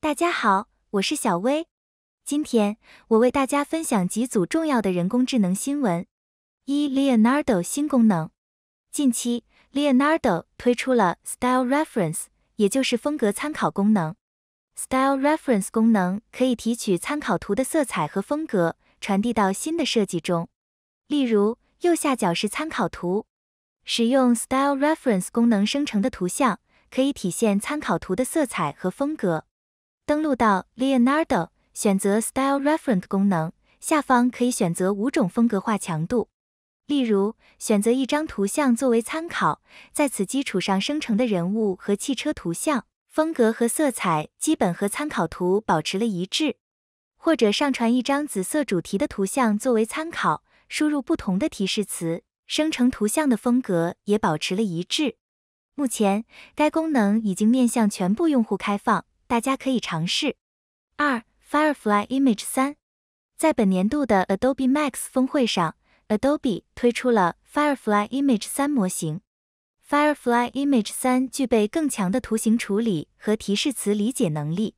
大家好，我是小薇。今天我为大家分享几组重要的人工智能新闻。一，Leonardo 新功能。近期，Leonardo 推出了 Style Reference，也就是风格参考功能。Style Reference 功能可以提取参考图的色彩和风格，传递到新的设计中。例如，右下角是参考图，使用 Style Reference 功能生成的图像可以体现参考图的色彩和风格。登录到 Leonardo，选择 Style Reference 功能，下方可以选择五种风格化强度。例如，选择一张图像作为参考，在此基础上生成的人物和汽车图像，风格和色彩基本和参考图保持了一致。或者上传一张紫色主题的图像作为参考，输入不同的提示词，生成图像的风格也保持了一致。目前，该功能已经面向全部用户开放。大家可以尝试。二，Firefly Image 三，在本年度的 Adobe Max 峰会上，Adobe 推出了 Firefly Image 三模型。Firefly Image 三具备更强的图形处理和提示词理解能力。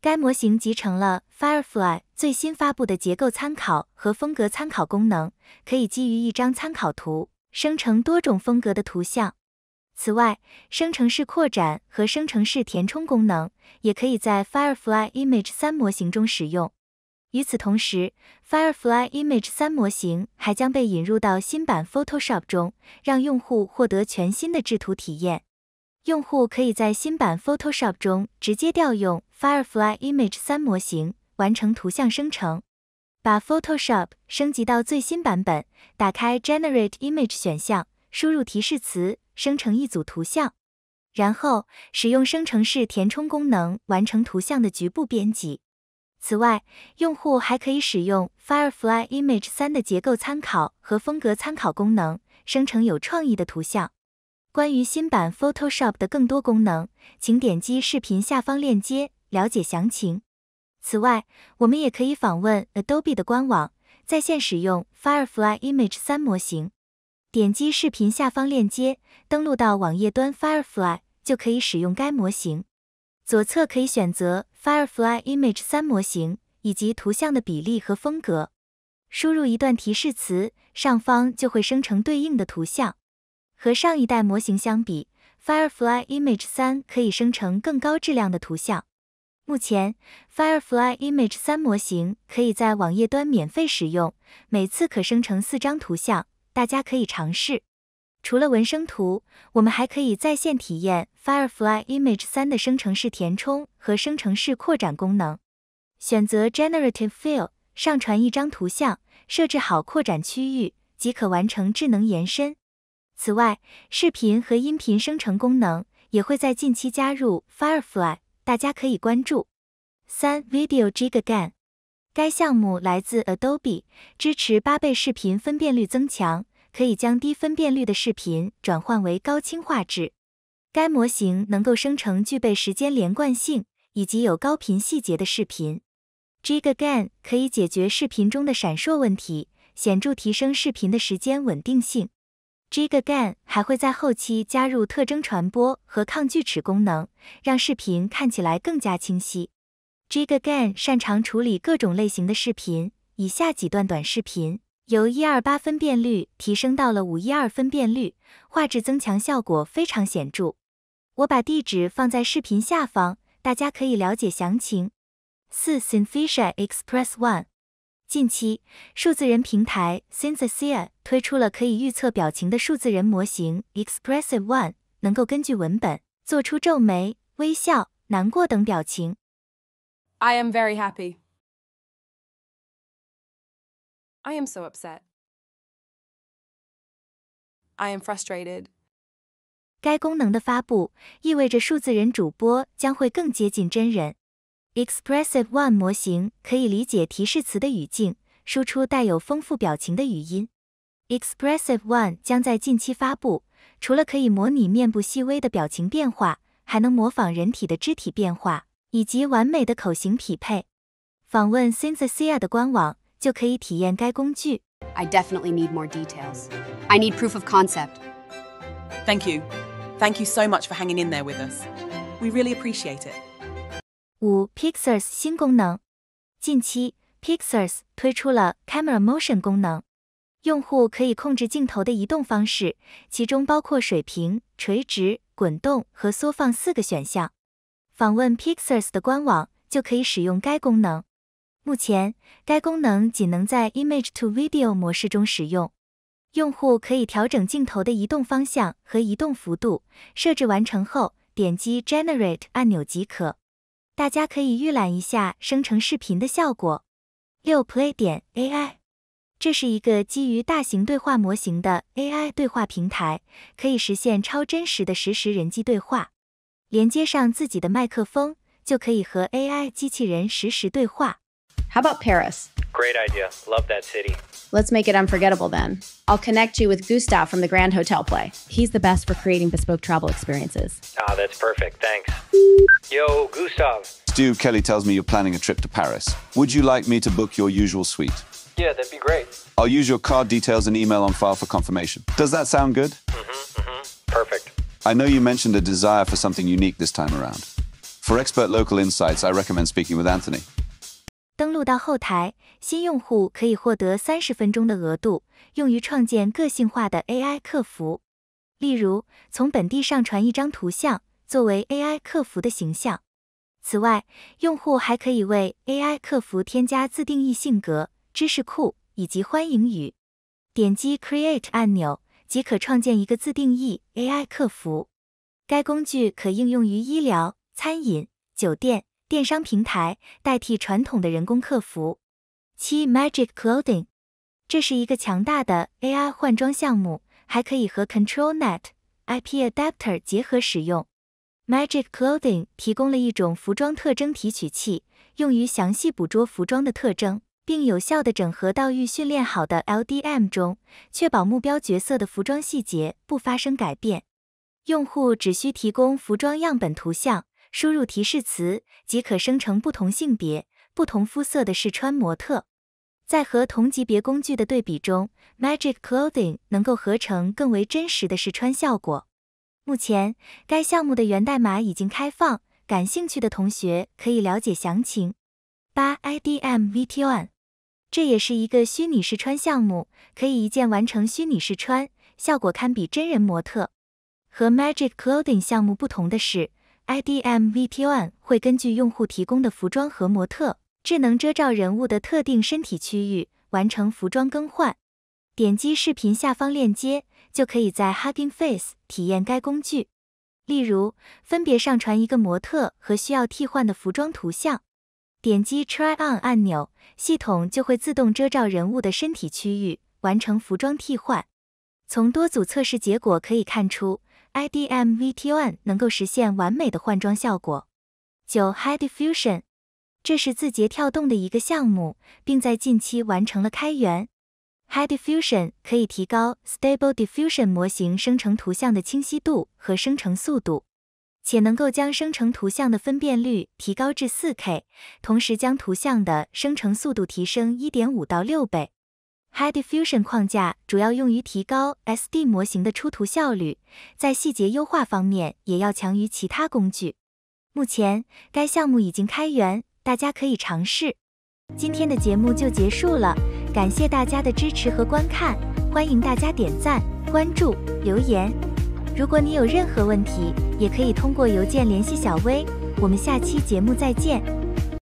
该模型集成了 Firefly 最新发布的结构参考和风格参考功能，可以基于一张参考图生成多种风格的图像。此外，生成式扩展和生成式填充功能也可以在 Firefly Image 三模型中使用。与此同时，Firefly Image 三模型还将被引入到新版 Photoshop 中，让用户获得全新的制图体验。用户可以在新版 Photoshop 中直接调用 Firefly Image 三模型完成图像生成。把 Photoshop 升级到最新版本，打开 Generate Image 选项，输入提示词。生成一组图像，然后使用生成式填充功能完成图像的局部编辑。此外，用户还可以使用 Firefly Image 三的结构参考和风格参考功能，生成有创意的图像。关于新版 Photoshop 的更多功能，请点击视频下方链接了解详情。此外，我们也可以访问 Adobe 的官网，在线使用 Firefly Image 三模型。点击视频下方链接，登录到网页端 Firefly 就可以使用该模型。左侧可以选择 Firefly Image 三模型以及图像的比例和风格。输入一段提示词，上方就会生成对应的图像。和上一代模型相比，Firefly Image 三可以生成更高质量的图像。目前，Firefly Image 三模型可以在网页端免费使用，每次可生成四张图像。大家可以尝试。除了文生图，我们还可以在线体验 Firefly Image 三的生成式填充和生成式扩展功能。选择 Generative Fill，上传一张图像，设置好扩展区域，即可完成智能延伸。此外，视频和音频生成功能也会在近期加入 Firefly，大家可以关注。三 Video GigaGAN。该项目来自 Adobe，支持八倍视频分辨率增强，可以将低分辨率的视频转换为高清画质。该模型能够生成具备时间连贯性以及有高频细节的视频。GigaGAN 可以解决视频中的闪烁问题，显著提升视频的时间稳定性。GigaGAN 还会在后期加入特征传播和抗锯齿功能，让视频看起来更加清晰。Jigagan 擅长处理各种类型的视频，以下几段短视频由128分辨率提升到了512分辨率，画质增强效果非常显著。我把地址放在视频下方，大家可以了解详情。四 Synthesia Express One，近期数字人平台 Synthesia 推出了可以预测表情的数字人模型 Expressive One，能够根据文本做出皱眉、微笑、难过等表情。I am very happy. I am so upset. I am frustrated. 该功能的发布意味着数字人主播将会更接近真人。Expressive One 模型可以理解提示词的语境，输出带有丰富表情的语音。Expressive One 将在近期发布，除了可以模拟面部细微的表情变化，还能模仿人体的肢体变化。以及完美的口型匹配。访问 Synthesia 的官网就可以体验该工具。I definitely need more details. I need proof of concept. Thank you. Thank you so much for hanging in there with us. We really appreciate it. 五 Pixars 新功能，近期 Pixars 推出了 Camera Motion 功能，用户可以控制镜头的移动方式，其中包括水平、垂直、滚动和缩放四个选项。访问 Pixars 的官网就可以使用该功能。目前，该功能仅能在 Image to Video 模式中使用。用户可以调整镜头的移动方向和移动幅度，设置完成后点击 Generate 按钮即可。大家可以预览一下生成视频的效果。六 Play 点 AI，这是一个基于大型对话模型的 AI 对话平台，可以实现超真实的实时人机对话。连接上自己的麦克风，就可以和 AI 机器人实时对话。 How about Paris? Great idea. Love that city. Let's make it unforgettable then. I'll connect you with Gustav from the Grand Hotel Play. He's the best for creating bespoke travel experiences. Ah, that's perfect. Thanks. Yo, Gustav. Stu, Kelly tells me you're planning a trip to Paris. Would you like me to book your usual suite? Yeah, that'd be great. I'll use your card details and email on file for confirmation. Does that sound good? Perfect. I know you mentioned a desire for something unique this time around. For expert local insights, I recommend speaking with Anthony. 登录到后台，新用户可以获得三十分钟的额度，用于创建个性化的 AI 客服。例如，从本地上传一张图像作为 AI 客服的形象。此外，用户还可以为 AI 客服添加自定义性格、知识库以及欢迎语。点击 Create 按钮即可创建一个自定义 AI 客服。该工具可应用于医疗、餐饮、酒店。电商平台代替传统的人工客服。七 Magic Clothing，这是一个强大的 AI 换装项目，还可以和 ControlNet IP Adapter 结合使用。Magic Clothing 提供了一种服装特征提取器，用于详细捕捉服装的特征，并有效地整合到预训练好的 LDM 中，确保目标角色的服装细节不发生改变。用户只需提供服装样本图像。输入提示词即可生成不同性别、不同肤色的试穿模特。在和同级别工具的对比中，Magic Clothing 能够合成更为真实的试穿效果。目前，该项目的源代码已经开放，感兴趣的同学可以了解详情。八 IDM VT1，这也是一个虚拟试穿项目，可以一键完成虚拟试穿，效果堪比真人模特。和 Magic Clothing 项目不同的是。，IDM VTON 会根据用户提供的服装和模特智能遮罩人物的特定身体区域完成服装更换。点击视频下方链接，就可以在 Hugging Face 体验该工具。例如，分别上传一个模特和需要替换的服装图像，点击 Try On 按钮，系统就会自动遮罩人物的身体区域，完成服装替换。从多组测试结果可以看出。IDM VT1 能够实现完美的换装效果。九 High Diffusion，这是字节跳动的一个项目，并在近期完成了开源。High Diffusion 可以提高 Stable Diffusion 模型生成图像的清晰度和生成速度，且能够将生成图像的分辨率提高至 4K，同时将图像的生成速度提升1.5到6倍。High Diffusion 框架主要用于提高 SD 模型的出图效率，在细节优化方面也要强于其他工具。目前该项目已经开源，大家可以尝试。今天的节目就结束了，感谢大家的支持和观看，欢迎大家点赞、关注、留言。如果你有任何问题，也可以通过邮件联系小薇。我们下期节目再见。